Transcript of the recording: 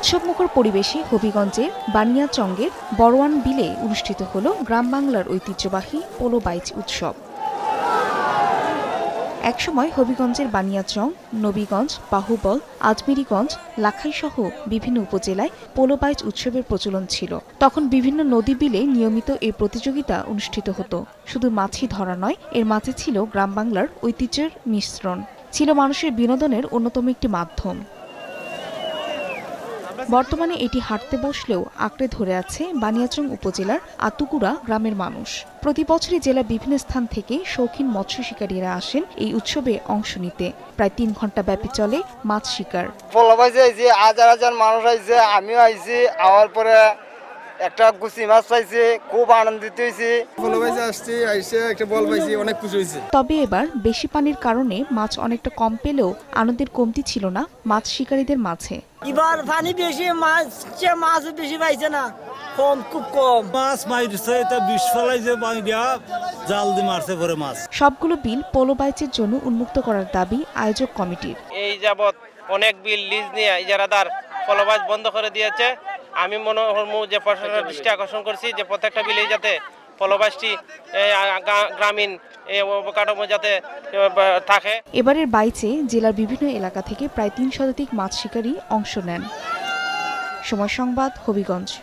মনোমুগ্ধকর পরিবেশে হবিগঞ্জের বানিয়াচঙ্গের বড়ওয়ান বিলে অনুষ্ঠিত হল গ্রাম বাংলার ঐতিহ্যবাহী পোলো বাইচ উৎসব। একসময় হবিগঞ্জের বানিয়াচং, নবীগঞ্জ, বাহুবল, আজমেরিগঞ্জ, লাখাইসহ বিভিন্ন উপজেলায় পোলো বাইচ উৎসবের প্রচলন ছিল। তখন বিভিন্ন নদী বিলে নিয়মিত এই প্রতিযোগিতা অনুষ্ঠিত হতো। শুধু মাছই ধরা নয়, এর মাঝে ছিল গ্রাম বাংলার ঐতিহ্যের মিশ্রণ। ছিল মানুষের বিনোদনের অন্যতম একটি মাধ্যম। বর্তমানে এটি হাঁটতে বসলেও আঁকড়ে ধরে আছে বানিয়াচং উপজেলার আতুকুড়া গ্রামের মানুষ। প্রতি বছরই জেলার বিভিন্ন স্থান থেকে শৌখিন মৎস্য শিকারীরা আসেন এই উৎসবে অংশ নিতে। প্রায় তিন ঘণ্টা ব্যাপী চলে মাছ শিকার। বলা যে হাজার হাজার মানুষ আইছে, আমিও আইছি, আওয়ার পরে একটা গুচি মাছ পাইছি খুব আনন্দিত হয়েছি ভালো পাইছে আসছি আইসে একটা বল পাইছি অনেক খুশি হয়েছে তবে এবার বেশি পানির কারণে মাছ অনেকটা কম পেলেও আনন্দের কমতি ছিল না মাছ শিকারীদের মাঝে। এবার পানি বেশি মাছ মাছ বেশি পাইছে না। কম খুব কম। মাছ মারছে এটা বিষ ফেলাইছে দিয়া জাল দিয়ে মারছে পরে মাছ। সবগুলো বিল পোলো বাইচের জন্য উন্মুক্ত করার দাবি আয়োজক কমিটির। এই যাবৎ অনেক বিল লিজ নিয়ে ইজারাদার ফলবাজ বন্ধ করে দিয়েছে। আমি মনে হরমু যে প্রশাসনের দৃষ্টি আকর্ষণ করছি যে প্রত্যেকটা বিলেই যাতে গা- গ্রামীণ অবকাঠামো যাতে থাকে। এবারের বাইচে জেলার বিভিন্ন এলাকা থেকে প্রায় তিন শতাধিক মাছ শিকারী অংশ নেন। সময় সংবাদ, হবিগঞ্জ।